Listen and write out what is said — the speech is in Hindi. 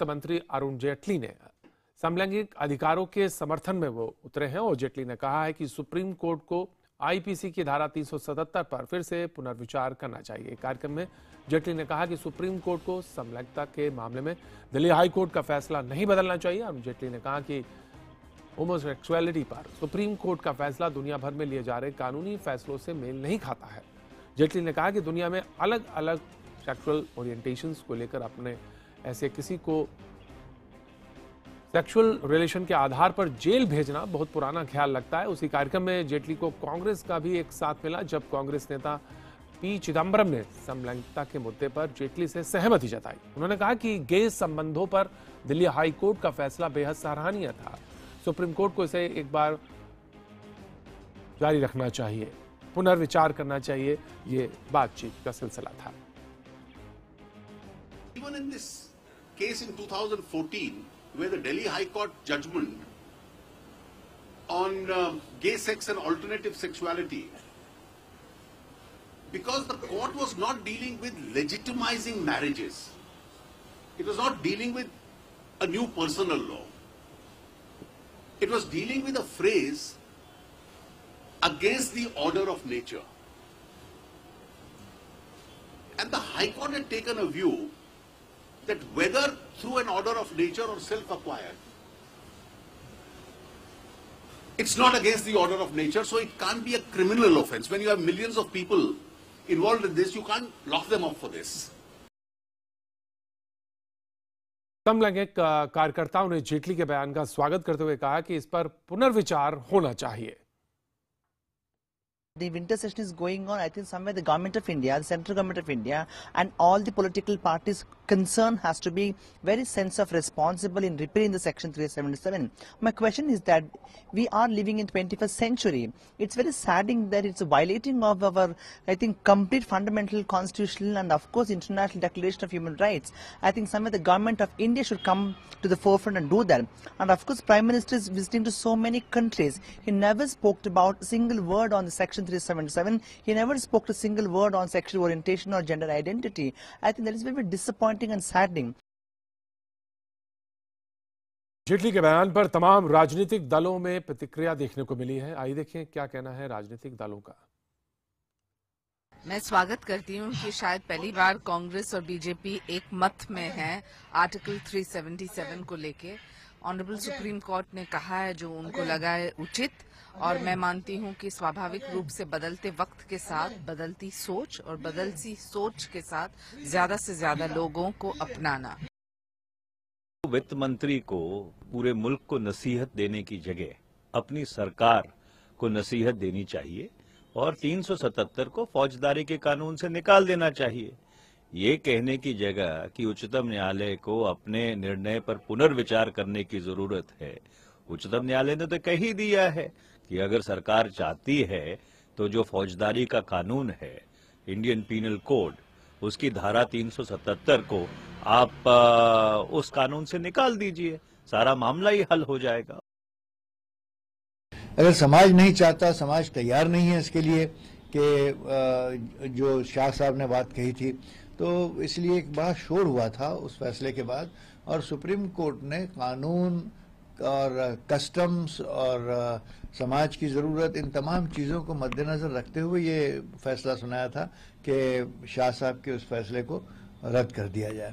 वित्त मंत्री अरुण जेटली ने। समलैंगिक अधिकारों के समर्थन में वो उतरे हैं और जेटली ने कहा है कि सुप्रीम कोर्ट को आईपीसी की धारा 377 पर फिर से पुनर्विचार करना चाहिए। कार्यक्रम में जेटली ने कहा कि सुप्रीम कोर्ट को समलैंगिकता के मामले में दिल्ली हाई कोर्ट का फैसला नहीं बदलना चाहिए अरुण जेटली ने कहा कि होमोसेक्सुअलिटी पर सुप्रीम कोर्ट का फैसला दुनिया भर में लिए जा रहे कानूनी फैसलों से मेल नहीं खाता है। जेटली ने कहा कि दुनिया में अलग अलग सेक्सुअल ओरिएंटेशंस को लेकर अपने ऐसे किसी को सेक्सुअल रिलेशन के आधार पर जेल भेजना बहुत पुराना ख्याल लगता है। उसी कार्यक्रम में जेटली को कांग्रेस का भी एक साथ मिला, जब कांग्रेस नेता पी चिदम्बरम ने समलैंगिकता के मुद्दे पर जेटली से सहमति जताई। उन्होंने कहा कि गे संबंधों पर दिल्ली हाई कोर्ट का फैसला बेहद सराहनीय था। सुप्रीम कोर्ट को इसे एक बार जारी रखना चाहिए, पुनर्विचार करना चाहिए, ये बातचीत का सिलसिला था। Even in this case in 2014, where the Delhi High Court judgment on uh, gay sex and alternative sexuality, because the court was not dealing with legitimizing marriages, it was not dealing with a new personal law. It was dealing with a phrase against the order of nature. And the High Court had taken a view that whether through an order of nature or self-acquired, it's not against the order of nature, so it can't be a criminal offense. When you have millions of people involved in this, you can't lock them up for this. समलैंगिक अ, कार्यकर्ताओं ने जेटली के बयान का स्वागत करते हुए कहा कि इस पर पुनर्विचार होना चाहिए The winter session is going on. I think somewhere the government of India, the central government of India, and all the political parties concerned has to be very sense of responsible in repealing the Section 377. My question is that we are living in 21st century. It's very saddening that it's violating of our, I think, complete fundamental constitutional and of course international declaration of human rights. I think somewhere the government of India should come to the forefront and do that. And of course, Prime Minister is visiting to so many countries. He never spoke about a single word on the Section 377. He never spoke a single word on sexual orientation or gender identity. I think that is very, very disappointing and saddening. Jaitley के बयान पर तमाम राजनीतिक दलों में प्रतिक्रिया देखने को मिली है। आइए देखें क्या कहना है राजनीतिक दलों का। मैं स्वागत करती हूँ कि शायद पहली बार कांग्रेस और बीजेपी एक मत में है आर्टिकल 377 को लेके। ऑनरेबल सुप्रीम कोर्ट ने कहा है जो उनको लगा है उचित और मैं मानती हूँ कि स्वाभाविक रूप से बदलते वक्त के साथ बदलती सोच और बदलती सोच के साथ ज़्यादा से ज़्यादा लोगों को अपनाना। वित्त मंत्री को पूरे मुल्क को नसीहत देने की जगह अपनी सरकार को नसीहत देनी चाहिए और 377 को फौजदारी के कानून से निकाल देना चाहिए। ये कहने की जगह कि उच्चतम न्यायालय को अपने निर्णय पर पुनर्विचार करने की ज़रूरत है। उच्चतम न्यायालय ने तो कह ही दिया है कि अगर सरकार चाहती है तो जो फौजदारी का कानून है इंडियन पीनल कोड उसकी धारा 377 को आप आ, उस कानून से निकाल दीजिए। सारा मामला ही हल हो जाएगा। अगर समाज नहीं चाहता समाज तैयार नहीं है इसके लिए कि जो शाह साहब ने बात कही थी तो इसलिए एक बड़ा शोर हुआ था उस फैसले के बाद, और सुप्रीम कोर्ट ने कानून और कस्टम्स और समाज की ज़रूरत, इन तमाम चीज़ों को मद्देनज़र रखते हुए ये फैसला सुनाया था कि शाह साहब के उस फैसले को रद्द कर दिया जाए।